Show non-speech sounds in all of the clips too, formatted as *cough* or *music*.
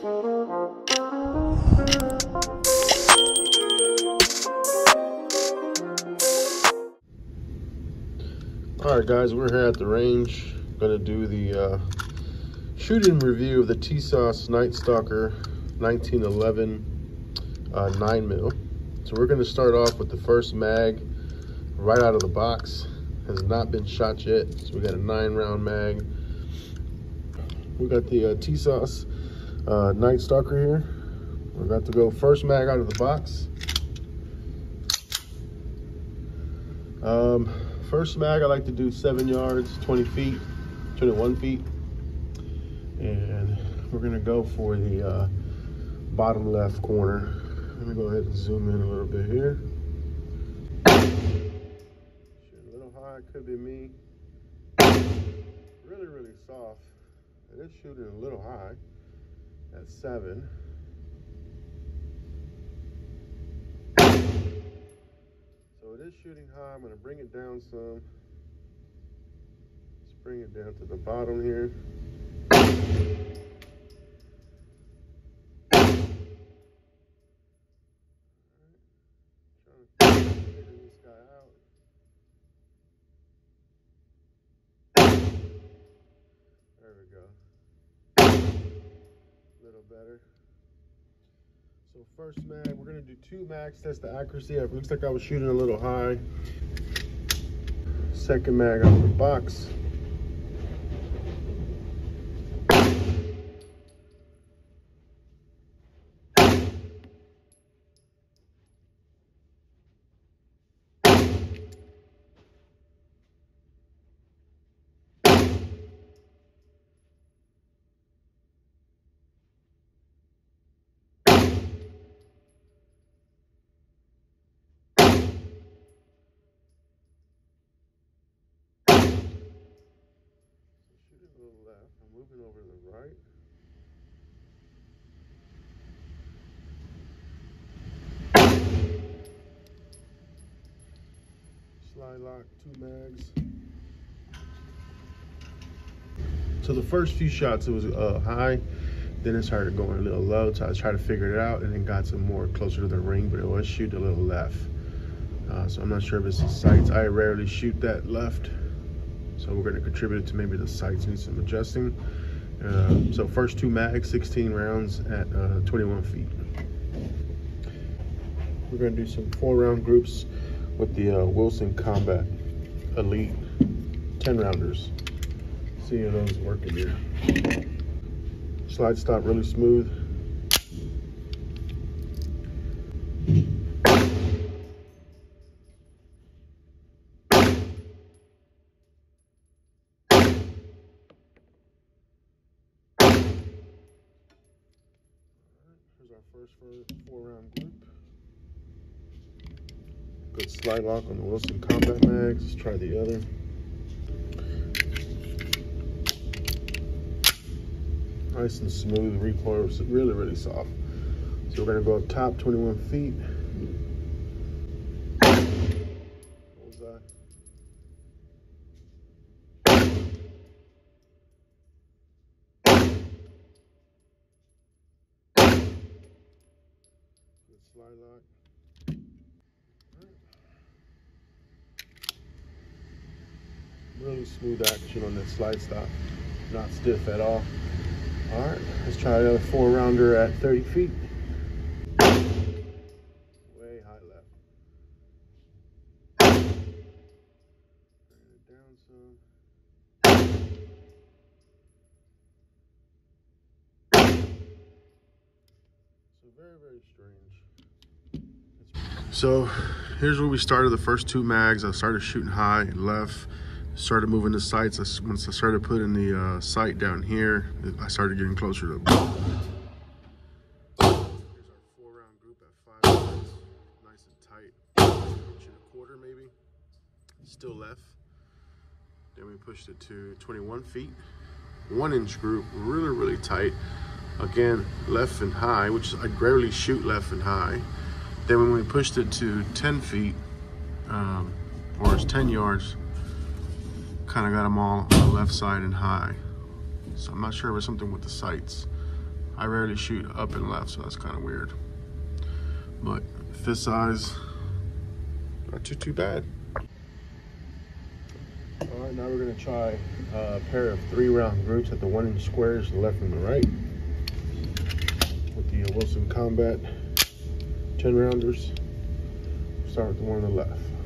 All right, guys, we're here at the range. Gonna do the uh, shooting review of the Tisas Night Stalker 1911 uh, 9 mil. So we're gonna start off with the first mag right out of the box. Has not been shot yet. So we got a nine round mag. We got the uh, Tisas uh, Night Stalker here. We're about to go first mag out of the box. Um, First mag, I like to do seven yards, 20 feet, 21 feet. And we're gonna go for the uh, bottom left corner. Let me go ahead and zoom in a little bit here. Shoot a little high, could be me. Really, really soft. It is shooting a little high at seven. So it is shooting high. I'm going to bring it down some. Let's bring it down to the bottom here. Better. So first mag, we're gonna do two mags, test the accuracy. It looks like I was shooting a little high. Second mag out of the box. Little left. I'm moving over to the right. Slide lock, two mags. So the first few shots, it was uh, high. Then it started going a little low. So I tried to figure it out and then got some more closer to the ring, but it was shooting a little left. Uh, so I'm not sure if it's the sights. I rarely shoot that left. So we're gonna contribute to maybe the sights need some adjusting. Uh, so first two mag, 16 rounds at uh, 21 feet. We're gonna do some four round groups with the uh, Wilson Combat Elite 10 rounders. See how those working here. Slide stop really smooth. Our first four round group. Good slide lock on the Wilson Combat Mags. Let's try the other. Nice and smooth The recoil, it's really, really soft. So we're gonna go up top 21 feet. Bullseye. Slide lock. Really smooth action on that slide stop. Not stiff at all. All right, let's try another four rounder at 30 feet. Way high left. Bring it down some. So very, very strange. So here's where we started the first two mags. I started shooting high and left, started moving the sights. Once I started putting the uh, sight down here, I started getting closer to. Here's our four round group at five rounds, nice and tight, inch and a quarter maybe. Still left. Then we pushed it to 21 feet, one inch group, really really tight. Again, left and high, which I rarely shoot left and high. Then when we pushed it to 10 feet, um, or it's 10 yards, kind of got them all on the left side and high. So I'm not sure if it's something with the sights. I rarely shoot up and left, so that's kind of weird. But fist size, not too, too bad. All right, now we're gonna try a pair of three round groups at the one inch squares, the left and the right. With the Wilson Combat 10 rounders. Start with the one on the left.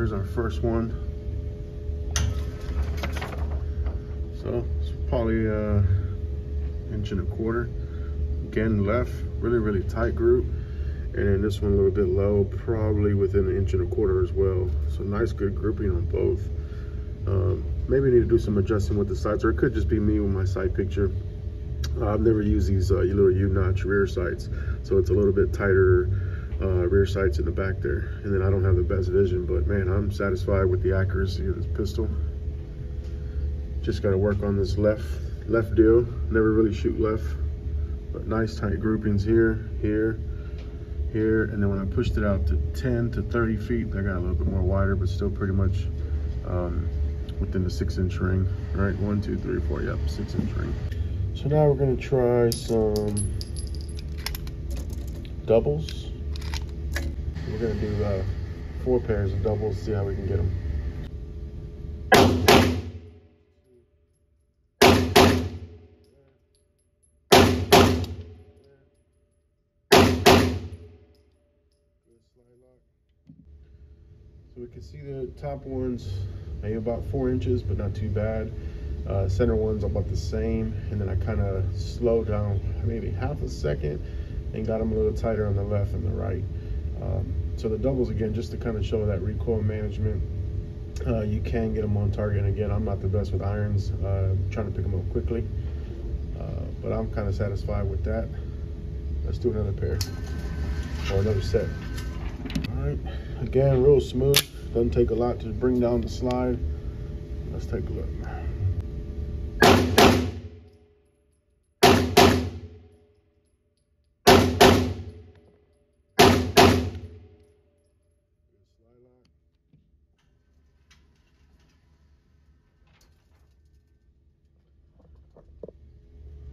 So here's our first one. So it's probably uh inch and a quarter. Again, left, really, really tight group. And then this one a little bit low, probably within an inch and a quarter as well. So nice, good grouping on both. Um, maybe need to do some adjusting with the sights, or it could just be me with my sight picture. I've never used these uh, little U-notch rear sights, so it's a little bit tighter uh, rear sights in the back there. And then I don't have the best vision, but man, I'm satisfied with the accuracy of this pistol. Just got to work on this left left deal. Never really shoot left, but nice tight groupings here, here, here. And then when I pushed it out to 10 to 30 feet, I got a little bit more wider, but still pretty much um, within the six inch ring. All right, one, two, three, four, yep, six inch ring. So now we're gonna try some doubles. We're gonna do uh, four pairs of doubles, see how we can get them. So we can see the top ones maybe about four inches, but not too bad. Uh, center one's about the same. And then I kind of slowed down maybe half a second and got them a little tighter on the left and the right. Um, so the doubles again, just to kind of show that recoil management, uh, you can get them on target. And again, I'm not the best with irons, uh, trying to pick them up quickly, uh, but I'm kind of satisfied with that. Let's do another pair or another set. All right, again, real smooth. Doesn't take a lot to bring down the slide. Let's take a look.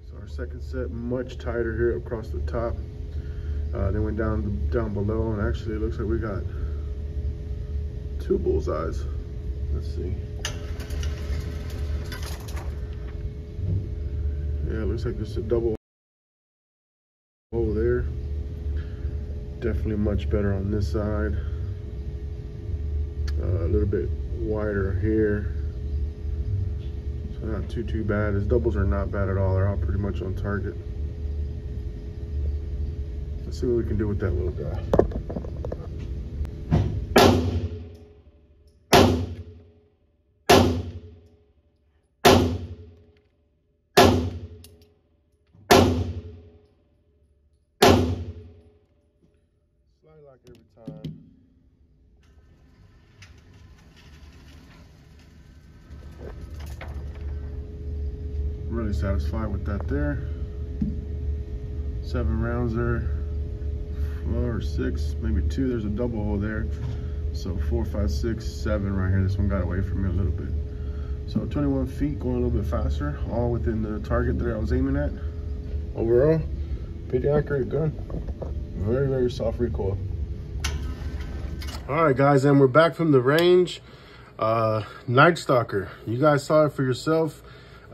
So our second set, much tighter here across the top. Uh, then went down down below, and actually it looks like we got two bullseyes. Let's see. Yeah, it looks like there's a double hole there. Definitely much better on this side. Uh, a little bit wider here. Not too, too bad. His doubles are not bad at all. They're all pretty much on target. Let's see what we can do with that little guy. Every time. Really satisfied with that there. Seven rounds there four, or six, maybe two. There's a double hole there. So four, five, six, seven right here. This one got away from me a little bit. So 21 feet, going a little bit faster, all within the target that I was aiming at. Overall, pretty accurate gun. Very, very soft recoil. All right, guys, and we're back from the range. Uh, Night Stalker, you guys saw it for yourself.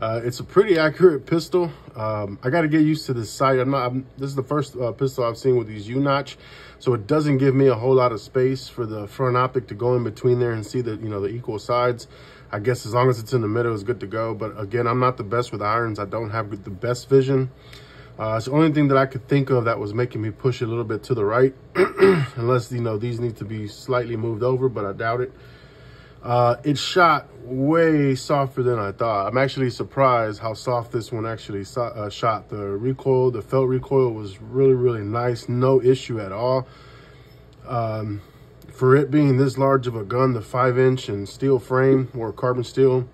Uh, it's a pretty accurate pistol. Um, I got to get used to this sight. I'm not. I'm, this is the first uh, pistol I've seen with these U-notch, so it doesn't give me a whole lot of space for the front optic to go in between there and see the you know the equal sides. I guess as long as it's in the middle, it's good to go. But again, I'm not the best with irons. I don't have the best vision. Uh, it's the only thing that I could think of that was making me push a little bit to the right, *clears throat* unless you know these need to be slightly moved over, but I doubt it. Uh, it shot way softer than I thought. I'm actually surprised how soft this one actually so, uh, shot. The recoil, the felt recoil was really, really nice. No issue at all. Um, for it being this large of a gun, the five inch and steel frame or carbon steel,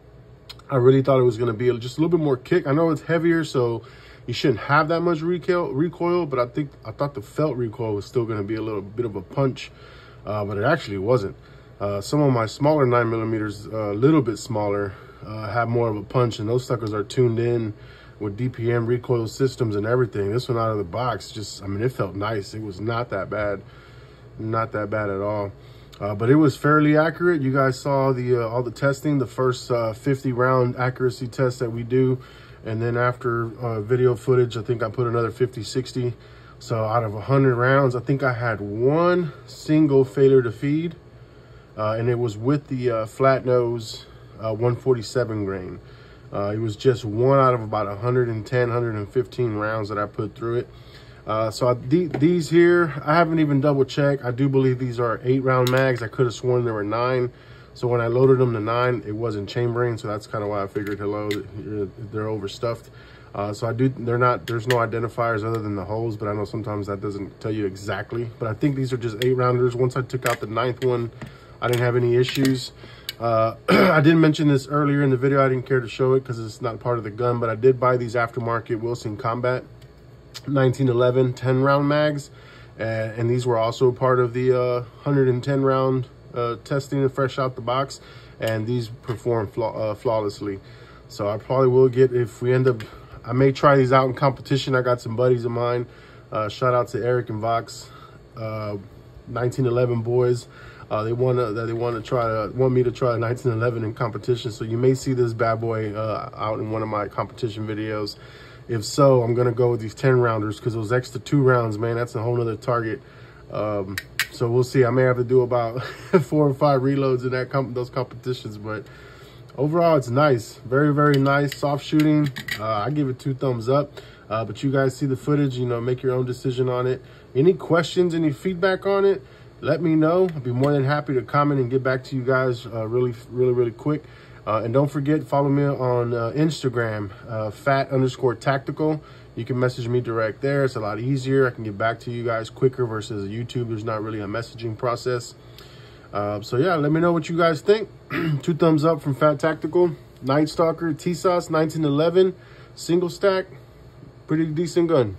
I really thought it was going to be just a little bit more kick. I know it's heavier, so you shouldn't have that much recoil, recoil but I think I thought the felt recoil was still going to be a little bit of a punch, uh, but it actually wasn't. Uh, some of my smaller nine millimeters, a uh, little bit smaller, uh, have more of a punch, and those suckers are tuned in with DPM recoil systems and everything. This one out of the box, just I mean, it felt nice. It was not that bad, not that bad at all. Uh, but it was fairly accurate. You guys saw the uh, all the testing, the first uh, 50 round accuracy test that we do. And then after video footage, I think I put another 50, 60. So out of 100 rounds, I think I had one single failure to feed uh, and it was with the uh, flat nose uh, 147 grain. Uh, it was just one out of about 110, 115 rounds that I put through it. Uh, so I, th these here, I haven't even double checked. I do believe these are eight round mags. I could have sworn there were nine. So when I loaded them to nine, it wasn't chambering. So that's kind of why I figured, hello, they're overstuffed. Uh, so I do, they're not, there's no identifiers other than the holes, but I know sometimes that doesn't tell you exactly. But I think these are just eight rounders. Once I took out the ninth one, I didn't have any issues. Uh, *clears throat* I didn't mention this earlier in the video. I didn't care to show it because it's not part of the gun, but I did buy these aftermarket Wilson Combat 1911 10 round mags. Uh, and these were also part of the uh, 110 round uh, testing fresh out the box. And these perform uh, flawlessly. So I probably will get, if we end up, I may try these out in competition. I got some buddies of mine. Uh, shout out to Eric and Vox, 1911 boys. Uh, they want to they want to try to want me to try 1911 in competition. So you may see this bad boy uh, out in one of my competition videos. If so, I'm gonna go with these 10 rounders because those extra two rounds, man, that's a whole nother target. Um, so we'll see. I may have to do about *laughs* four or five reloads in that comp those competitions, but overall, it's nice. Very, very nice. Soft shooting. Uh, I give it two thumbs up. Uh, but you guys see the footage, you know, make your own decision on it. Any questions, any feedback on it? Let me know. I'd be more than happy to comment and get back to you guys uh, really, really, really quick. Uh, and don't forget, follow me on uh, Instagram, uh, phat underscore tactical. You can message me direct there. It's a lot easier. I can get back to you guys quicker versus YouTube. There's not really a messaging process. Uh, so yeah, let me know what you guys think. *clears throat* Two thumbs up from Phat Tactical. Night Stalker, Tisas, 1911, single stack. Pretty decent gun.